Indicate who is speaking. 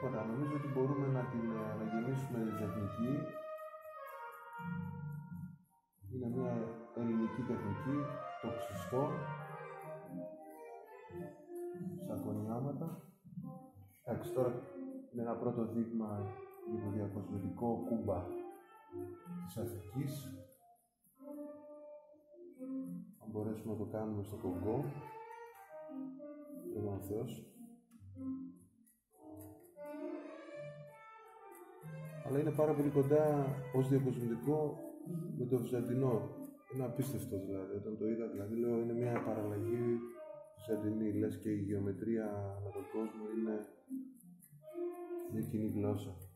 Speaker 1: τίποτα. Νομίζω ότι μπορούμε να την ε, αναγεννήσουμε τεχνική. Είναι μια ελληνική τεχνική, το ξυστό, στα κονιάματα. Εντάξει, τώρα είναι ένα πρώτο δείγμα για το διακοσμητικό κούμπα της Αφρικής. Αν μπορέσουμε να το κάνουμε στο Κογκό, το Θεός. Αλλά είναι πάρα πολύ κοντά ως διακοσμητικό με το Βυζαντινό. Είναι απίστευτο δηλαδή. Όταν το είδα, δηλαδή λέω είναι μια παραλλαγή Βυζαντινή. Λες και η γεωμετρία ανά τον κόσμο είναι μια κοινή γλώσσα.